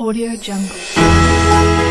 Audio Jungle.